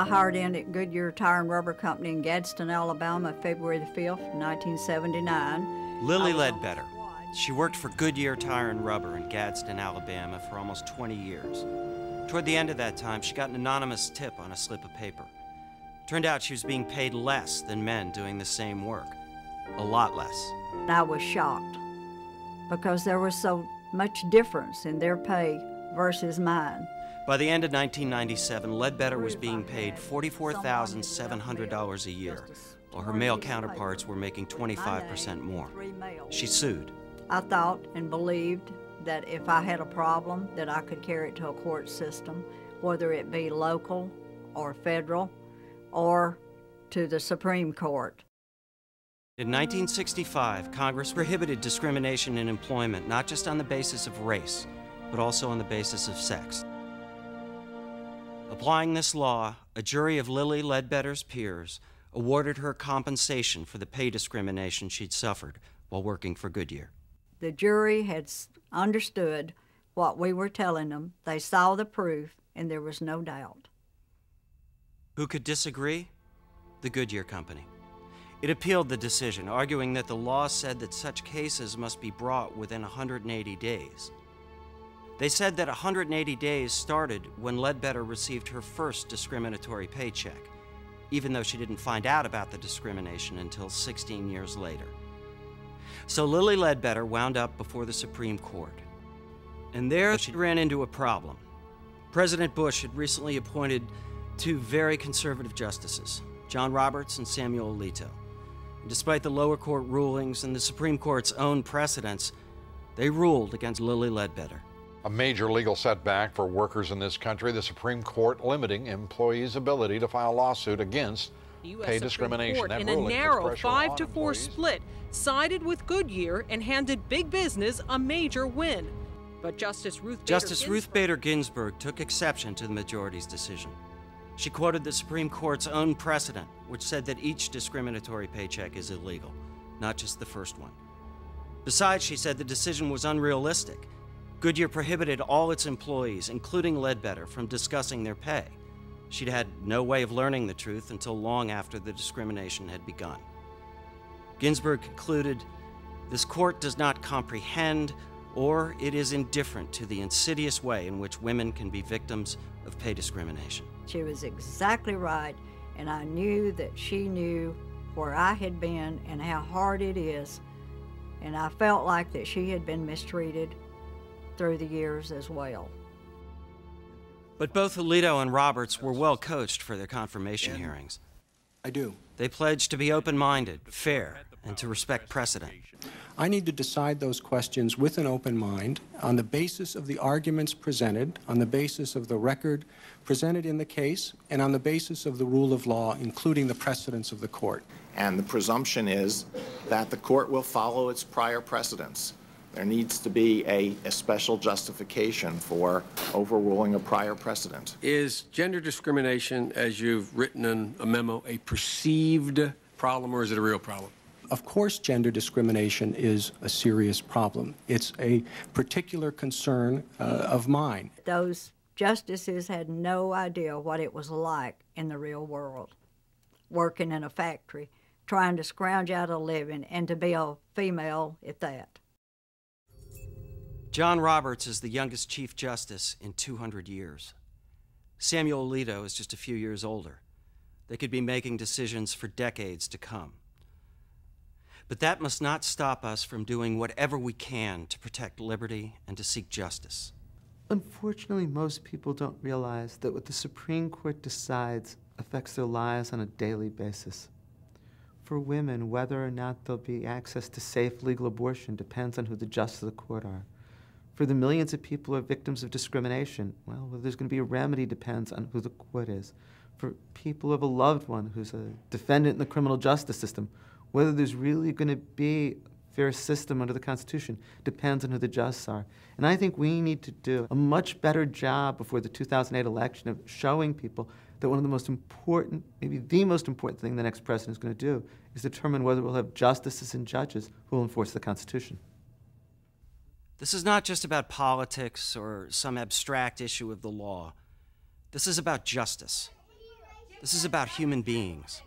I hired in at Goodyear Tire and Rubber Company in Gadsden, Alabama, February the 5th, 1979. Lilly Ledbetter. She worked for Goodyear Tire and Rubber in Gadsden, Alabama for almost 20 years. Toward the end of that time, she got an anonymous tip on a slip of paper. Turned out she was being paid less than men doing the same work. A lot less. I was shocked because there was so much difference in their pay versus mine. By the end of 1997, Ledbetter was being paid $44,700 a year, while her male counterparts were making 25% more. She sued. I thought and believed that if I had a problem, that I could carry it to a court system, whether it be local or federal or to the Supreme Court. In 1965, Congress prohibited discrimination in employment not just on the basis of race, but also on the basis of sex. Applying this law, a jury of Lilly Ledbetter's peers awarded her compensation for the pay discrimination she'd suffered while working for Goodyear. The jury had understood what we were telling them. They saw the proof, and there was no doubt. Who could disagree? The Goodyear Company. It appealed the decision, arguing that the law said that such cases must be brought within 180 days. They said that 180 days started when Ledbetter received her first discriminatory paycheck, even though she didn't find out about the discrimination until 16 years later. So Lilly Ledbetter wound up before the Supreme Court. And there she ran into a problem. President Bush had recently appointed two very conservative justices, John Roberts and Samuel Alito. Despite the lower court rulings and the Supreme Court's own precedents, they ruled against Lilly Ledbetter. A major legal setback for workers in this country, the Supreme Court limiting employees' ability to file a lawsuit against pay discrimination. That in a narrow 5 to 4 split, sided with Goodyear and handed big business a major win. But Justice Ruth Justice Bader Ruth Bader Ginsburg took exception to the majority's decision. She quoted the Supreme Court's own precedent, which said that each discriminatory paycheck is illegal, not just the first one. Besides, she said the decision was unrealistic. Goodyear prohibited all its employees, including Ledbetter, from discussing their pay. She'd had no way of learning the truth until long after the discrimination had begun. Ginsburg concluded this court does not comprehend or it is indifferent to the insidious way in which women can be victims of pay discrimination. She was exactly right, and I knew that she knew where I had been and how hard it is, and I felt like that she had been mistreated through the years as well. But both Alito and Roberts were well coached for their confirmation hearings. I do. They pledged to be open minded, fair, and to respect precedent. I need to decide those questions with an open mind on the basis of the arguments presented, on the basis of the record presented in the case, and on the basis of the rule of law, including the precedents of the court. And the presumption is that the court will follow its prior precedents. There needs to be a, a special justification for overruling a prior precedent. Is gender discrimination, as you've written in a memo, a perceived problem or is it a real problem? Of course, gender discrimination is a serious problem. It's a particular concern uh, of mine. Those justices had no idea what it was like in the real world, working in a factory, trying to scrounge out a living, and to be a female at that. John Roberts is the youngest Chief Justice in 200 years. Samuel Alito is just a few years older. They could be making decisions for decades to come. But that must not stop us from doing whatever we can to protect liberty and to seek justice. Unfortunately, most people don't realize that what the Supreme Court decides affects their lives on a daily basis. For women, whether or not there'll be access to safe legal abortion depends on who the justices of the court are. For the millions of people who are victims of discrimination, well, whether there's going to be a remedy depends on who the court is. For people who have a loved one who's a defendant in the criminal justice system, whether there's really going to be a fair system under the Constitution depends on who the justices are. And I think we need to do a much better job before the 2008 election of showing people that one of the most important, maybe the most important thing the next president is going to do is determine whether we'll have justices and judges who will enforce the Constitution. This is not just about politics or some abstract issue of the law. This is about justice. This is about human beings,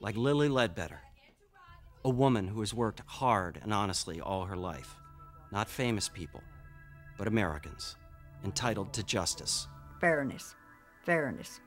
like Lilly Ledbetter, a woman who has worked hard and honestly all her life. Not famous people, but Americans, entitled to justice. Fairness. Fairness.